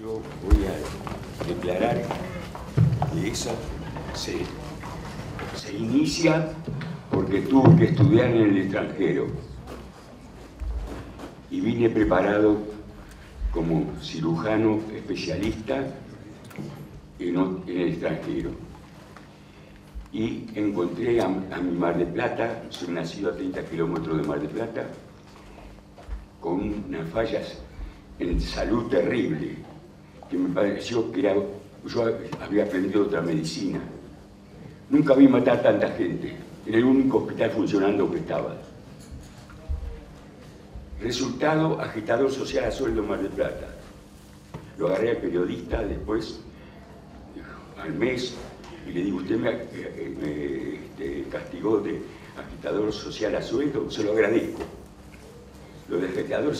Yo voy a declarar que eso se, se inicia porque tuve que estudiar en el extranjero y vine preparado como cirujano especialista en, en el extranjero. Y encontré a, a, mi Mar de Plata, soy nacido a 30 kilómetros de Mar de Plata, con unas fallas en salud terrible, que me pareció que era, yo había aprendido otra medicina. Nunca vi matar tanta gente, en el único hospital funcionando que estaba. Resultado, agitador social a sueldo Mar del Plata. Lo agarré al periodista después, al mes, y le digo, usted me, me este, castigó de agitador social a sueldo, se lo agradezco. Lo de agitador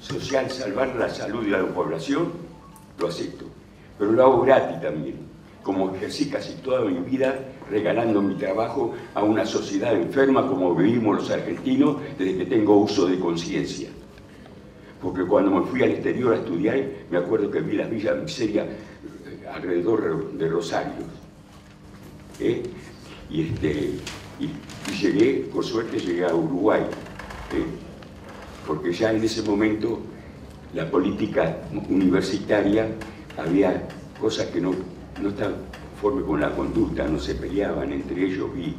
social, salvar la salud de la población, lo acepto. Pero lo hago gratis también, como ejercí casi toda mi vida regalando mi trabajo a una sociedad enferma como vivimos los argentinos desde que tengo uso de conciencia. Porque cuando me fui al exterior a estudiar, me acuerdo que vi las villas miserias alrededor de Rosario. ¿eh? Y, este, y, llegué, por suerte llegué a Uruguay, ¿eh? porque ya en ese momento la política universitaria había cosas que no, no estaban conforme con la conducta, no se peleaban entre ellos y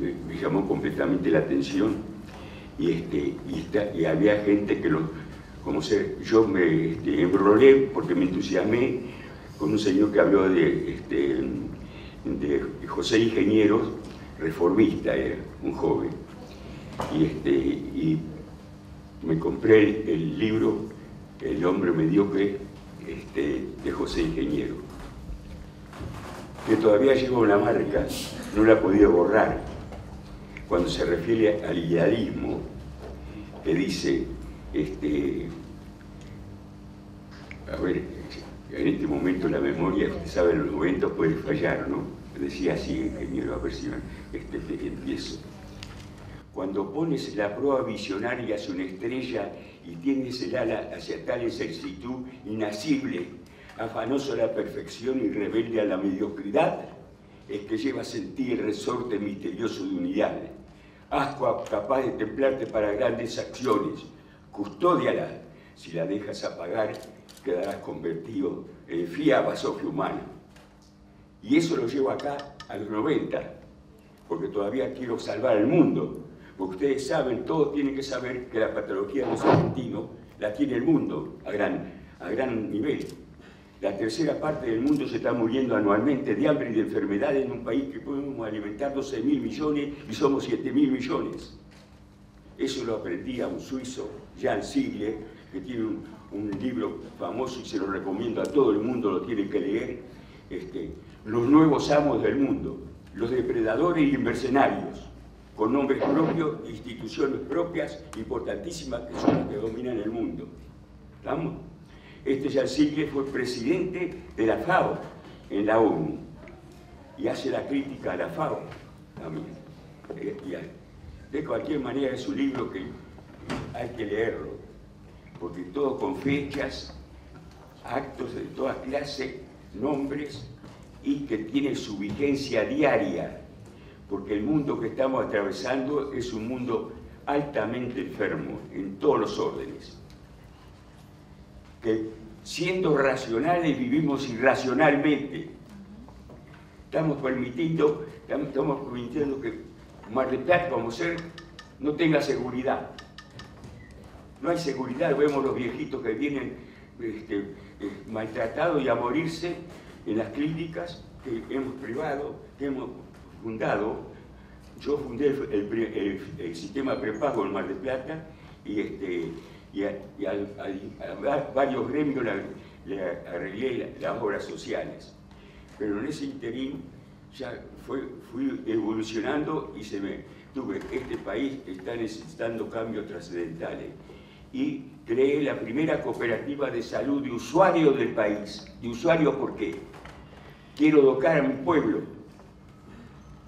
me, llamó completamente la atención y, este, y, había gente que lo, como se, yo me este, enrolé porque me entusiasmé con un señor que habló de, este, de José Ingenieros, reformista, era un joven. Y, este, y me compré el libro El hombre mediocre este, de José Ingeniero, que todavía lleva una marca, no la he podido borrar, cuando se refiere al idealismo, que dice, este, a ver, en este momento la memoria, usted sabe, en los momentos puede fallar, ¿no? Decía así, ingeniero, a ver si este, empiezo. Cuando pones la proa visionaria hacia una estrella y tienes el ala hacia tal exactitud inasible, afanoso a la perfección y rebelde a la mediocridad, es que llevas en ti el resorte misterioso de unidad. Asco capaz de templarte para grandes acciones, custódiala. Si la dejas apagar, quedarás convertido en fía basofia humana. Y eso lo llevo acá a los 90, porque todavía quiero salvar al mundo. Ustedes saben, todos tienen que saber que la patología de los argentinos la tiene el mundo a gran, a gran nivel. La tercera parte del mundo se está muriendo anualmente de hambre y de enfermedades en un país que podemos alimentar 12 mil millones y somos 7 mil millones. Eso lo aprendí a un suizo, Jan Sigle, que tiene un, un, libro famoso y se lo recomiendo a todo el mundo, lo tiene que leer. Este, los nuevos amos del mundo, los depredadores y mercenarios, con nombres propios, instituciones propias, importantísimas, que son las que dominan el mundo. ¿Estamos? Este Jan Sigle fue presidente de la FAO en la ONU y hace la crítica a la FAO también. Eh, de cualquier manera es un libro que hay que leerlo, porque todo con fechas, actos de toda clase, nombres, y que tiene su vigencia diaria, porque el mundo que estamos atravesando es un mundo altamente enfermo en todos los órdenes. Que siendo racionales vivimos irracionalmente. Estamos permitiendo, estamos permitiendo que Mar del Plata como ser no tenga seguridad. No hay seguridad, vemos los viejitos que vienen este, eh, maltratados y a morirse en las clínicas que hemos privado, que hemos fundado. Yo fundé el, el, el, sistema prepago en Mar del Plata y, este, y, a, y a, a, a, varios gremios arreglé las obras sociales. Pero en ese interín ya fue, fui evolucionando y se me tuve, este país está necesitando cambios trascendentales. Y creé la primera cooperativa de salud de usuario del país. ¿De usuario por qué? Quiero educar a mi pueblo,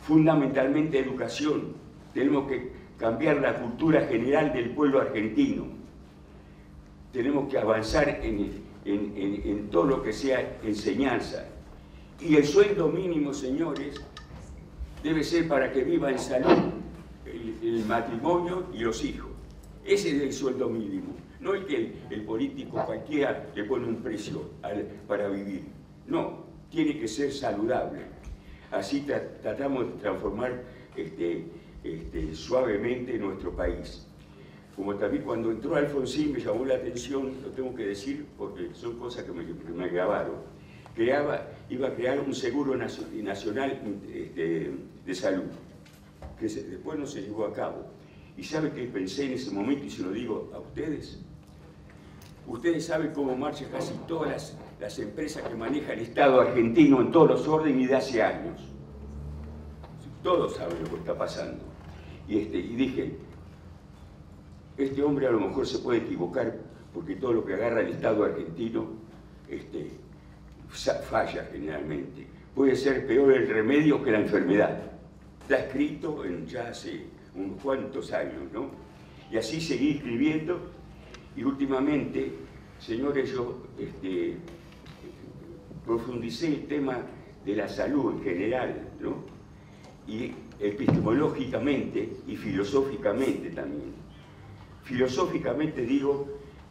fundamentalmente educación. Tenemos que cambiar la cultura general del pueblo argentino. Tenemos que avanzar en, en, todo lo que sea enseñanza. Y el sueldo mínimo, señores, debe ser para que viva en salud el, matrimonio y los hijos. Ese es el sueldo mínimo. No es que el, político cualquiera le pone un precio para vivir. No, tiene que ser saludable. Así tratamos de transformar este, este, suavemente nuestro país. Como también cuando entró Alfonsín me llamó la atención, lo tengo que decir porque son cosas que me, me grabaron, creaba, iba a crear un seguro nacional este, de salud, que después no se llevó a cabo. ¿Y sabe qué pensé en ese momento y se lo digo a ustedes? Ustedes saben cómo marchan casi todas las, las empresas que maneja el Estado argentino en todos los órdenes y de hace años. Todos saben lo que está pasando. Y, este, y dije, este hombre a lo mejor se puede equivocar porque todo lo que agarra el Estado argentino este, falla generalmente. Puede ser peor el remedio que la enfermedad. Está escrito en ya hace unos cuantos años, ¿no? Y así seguí escribiendo y últimamente, señores, yo este, profundicé el tema de la salud en general, ¿no? Y epistemológicamente y filosóficamente también. Filosóficamente digo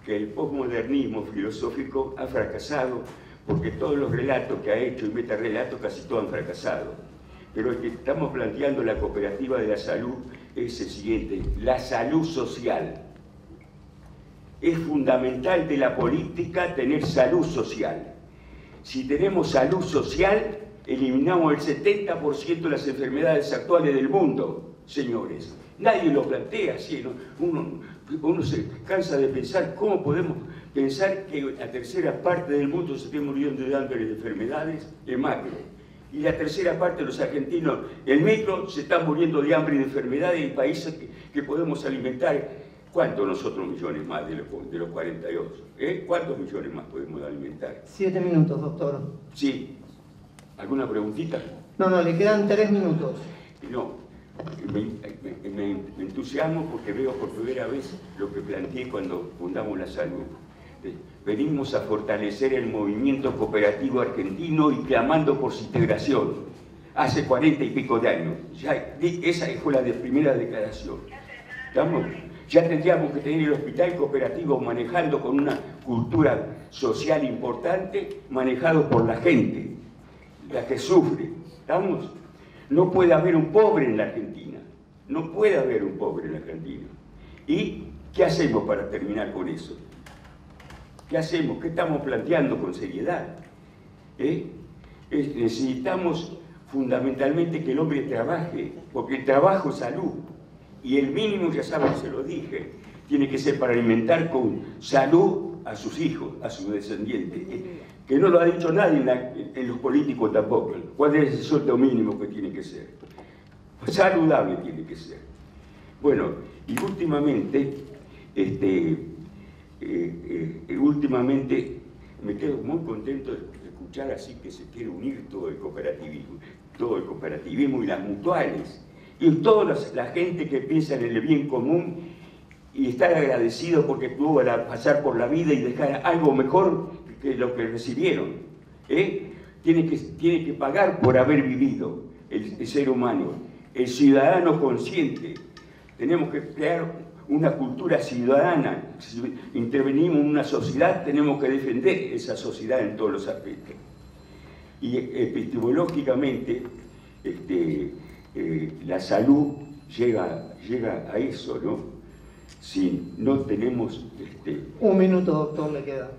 que el posmodernismo filosófico ha fracasado porque todos los relatos que ha hecho y metarrelatos casi todos han fracasado. Pero el que estamos planteando la cooperativa de la salud es el siguiente, la salud social. Es fundamental de la política tener salud social. Si tenemos salud social, eliminamos el 70% de las enfermedades actuales del mundo, señores. Nadie lo plantea así, uno, se cansa de pensar cómo podemos pensar que la tercera parte del mundo se esté muriendo de hambre de enfermedades en macro. Y la tercera parte de los argentinos en micro se están muriendo de hambre y de enfermedades en países que, podemos alimentar. ¿Cuántos nosotros millones más de los, de los 48? ¿Eh? ¿Cuántos millones más podemos alimentar? Siete minutos, doctor. Sí. ¿Alguna preguntita? No, no, le quedan tres minutos. No, me, entusiasmo porque veo por primera vez lo que planteé cuando fundamos la salud. Eh, venimos a fortalecer el movimiento cooperativo argentino y clamando por su integración. Hace cuarenta y pico de años. Ya, esa fue la de primera declaración. ¿Estamos? Ya tendríamos que tener el hospital cooperativo manejando con una cultura social importante, manejado por la gente, la que sufre. ¿Estamos? No puede haber un pobre en la Argentina. No puede haber un pobre en la Argentina. ¿Y qué hacemos para terminar con eso? ¿Qué hacemos? ¿Qué estamos planteando con seriedad? ¿Eh? necesitamos fundamentalmente que el hombre trabaje, porque el trabajo es salud. Y el mínimo, ya saben, se lo dije, tiene que ser para alimentar con salud a sus hijos, a sus descendientes que no lo ha dicho nadie en, los políticos tampoco. ¿Cuál es el sueldo mínimo que tiene que ser? Saludable tiene que ser. Bueno, y últimamente, este, eh, eh, últimamente me quedo muy contento de escuchar así que se quiere unir todo el cooperativismo, todo el cooperativismo y las mutuales, y toda la gente que piensa en el bien común y estar agradecido porque que pasar por la vida y dejar algo mejor que lo que recibieron. ¿eh? Tiene, que, tiene que pagar por haber vivido el, ser humano, el ciudadano consciente. Tenemos que crear una cultura ciudadana. Si intervenimos en una sociedad, tenemos que defender esa sociedad en todos los aspectos. Y epistemológicamente, este, eh, la salud llega, llega a eso, ¿no? Si no tenemos... Este... Un minuto, doctor, le queda.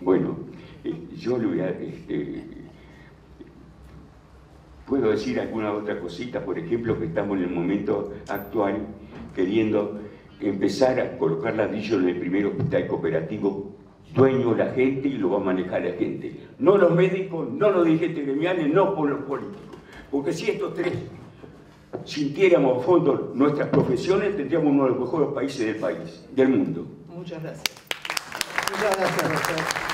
Bueno, eh, yo le voy a... Este, puedo decir alguna otra cosita, por ejemplo, que estamos en el momento actual queriendo empezar a colocar ladrillo en el primer hospital cooperativo, dueño la gente y lo va a manejar la gente. No los médicos, no los dirigentes gremiales, no por los políticos. Porque si estos tres sintiéramos a fondo nuestras profesiones, tendríamos uno de los mejores países del país, del mundo. Muchas gracias. Muchas gracias, doctor.